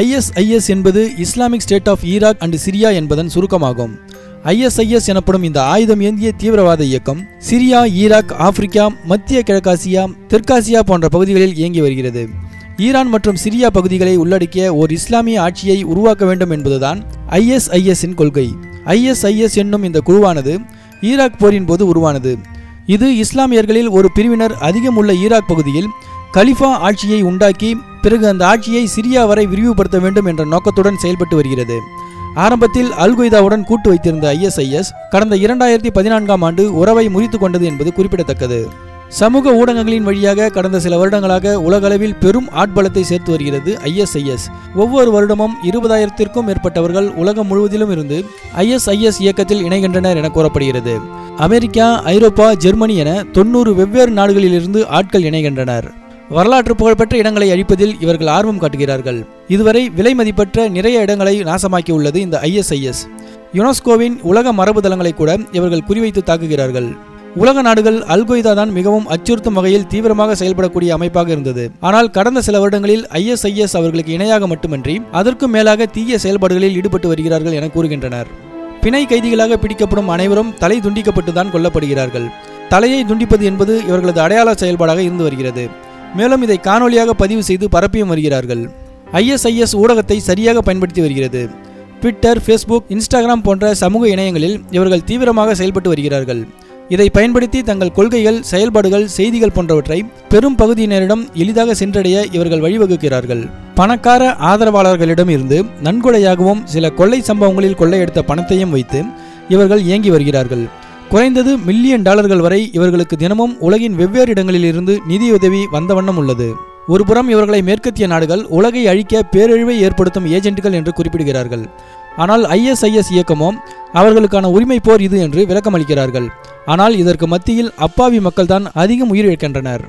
ISIS என்பது Islamic State of Iraq and Syria என்பதன் சுருக்கமாகும். ஐஎஸ்ஐஎஸ் எனப்படும் இந்த ஆயுதம் ஏந்திய தீவிரவாத இயக்கம் சிரியா ஈராக் ஆப்பிரிக்கா மத்திய கிழக்காசியா தெற்காசியா போன்ற பகுதிகளில் இயங்கி வருகிறது. ஈரான் மற்றும் சிரியா பகுதிகளை உள்ளடக்கிய ஓர் இஸ்லாமிய ஆட்சியை உருவாக்க வேண்டும் என்பதுதான் ஐஎஸ்ஐஎஸ்ஸின் கொள்கை. ஐஎஸ்ஐஎஸ் என்னும் இந்த குழுவானது ஈராக் போரின் போது உருவானது. இது இஸ்லாமியர்களில் ஒரு பிரிவினர் அதிகம் உள்ள ஈராக் பகுதியில் கலிஃபா ஆட்சியை உண்டாக்கி பிறகு அந்த ஆட்சியை சிரியா வரை விரிவுபடுத்த வேண்டும் என்ற நோக்கத்துடன் செயல்பட்டு வருகிறது. ஆரம்பத்தில் அல் கொய்தாவுடன் கூட்டு வைத்திருந்த ஐஎஸ்ஐஎஸ் கடந்த இரண்டாயிரத்தி பதினான்காம் ஆண்டு உறவை முறித்து கொண்டது என்பது குறிப்பிடத்தக்கது. சமூக ஊடகங்களின் வழியாக கடந்த சில வருடங்களாக உலகளவில் பெரும் ஆட்பலத்தை சேர்த்து வருகிறது ஐஎஸ்ஐஎஸ் ஒவ்வொரு வருடமும் இருபதாயிரத்திற்கும் மேற்பட்டவர்கள் உலகம் முழுவதிலும் இருந்து ஐஎஸ்ஐஎஸ் இயக்கத்தில் இணைகின்றனர் என கூறப்படுகிறது. அமெரிக்கா ஐரோப்பா ஜெர்மனி என தொண்ணூறு வெவ்வேறு நாடுகளிலிருந்து ஆட்கள் இணைகின்றனர். வரலாற்று புகழ்பெற்ற இடங்களை அழிப்பதில் இவர்கள் ஆர்வம் காட்டுகிறார்கள். இதுவரை விலை மதிப்பற்ற நிறைய இடங்களை நாசமாக்கி உள்ளது இந்த ஐஎஸ்ஐஎஸ் யுனெஸ்கோவின் உலக மரபு தலங்களை கூட இவர்கள் குறிவைத்து தாக்குகிறார்கள். உலக நாடுகள் அல்கொய்தா தான் மிகவும் அச்சுறுத்தும் வகையில் தீவிரமாக செயல்படக்கூடிய அமைப்பாக இருந்தது. ஆனால் கடந்த சில வருடங்களில் ஐஎஸ்ஐஎஸ் அவர்களுக்கு இணையாக மட்டுமன்றி அதற்கும் மேலாக தீய செயல்பாடுகளில் ஈடுபட்டு வருகிறார்கள் என கூறுகின்றனர். பிணை கைதிகளாக பிடிக்கப்படும் அனைவரும் தலை துண்டிக்கப்பட்டுதான் கொல்லப்படுகிறார்கள். தலையை துண்டிப்பது என்பது இவர்களது அடையாள செயல்பாடாக இருந்து வருகிறது. மேலும் இதை காணொலியாக பதிவு செய்து பரப்பியும் வருகிறார்கள். ஐஎஸ்ஐஎஸ் ஊடகத்தை சரியாக பயன்படுத்தி வருகிறது. ட்விட்டர் ஃபேஸ்புக் இன்ஸ்டாகிராம் போன்ற சமூக இணையங்களில் இவர்கள் தீவிரமாக செயல்பட்டு வருகிறார்கள். இதை பயன்படுத்தி தங்கள் கொள்கைகள் செயல்பாடுகள் செய்திகள் போன்றவற்றை பெரும் பகுதியினரிடம் எளிதாக சென்றடைய இவர்கள் வழிவகுக்கிறார்கள். பணக்கார ஆதரவாளர்களிடம் இருந்து நன்கொடையாகவும் சில கொள்ளை சம்பவங்களில் கொள்ளையெடுத்த பணத்தையும் வைத்து இவர்கள் இயங்கி வருகிறார்கள். குறைந்தது மில்லியன் டாலர்கள் வரை இவர்களுக்கு தினமும் உலகின் வெவ்வேறு இடங்களில் இருந்து நிதியுதவி வந்த வண்ணம் உள்ளது. ஒருபுறம் இவர்களை மேற்கத்திய நாடுகள் உலகை அழிக்க பேரழிவை ஏற்படுத்தும் ஏஜென்ட்கள் என்று குறிப்பிடுகிறார்கள். ஆனால் ஐஎஸ்ஐஎஸ் இயக்கமும் அவர்களுக்கான உரிமை போர் இது என்று விளக்கமளிக்கிறார்கள். ஆனால் இதற்கு மத்தியில் அப்பாவி மக்கள்தான் அதிகம் உயிரிழக்கின்றனர்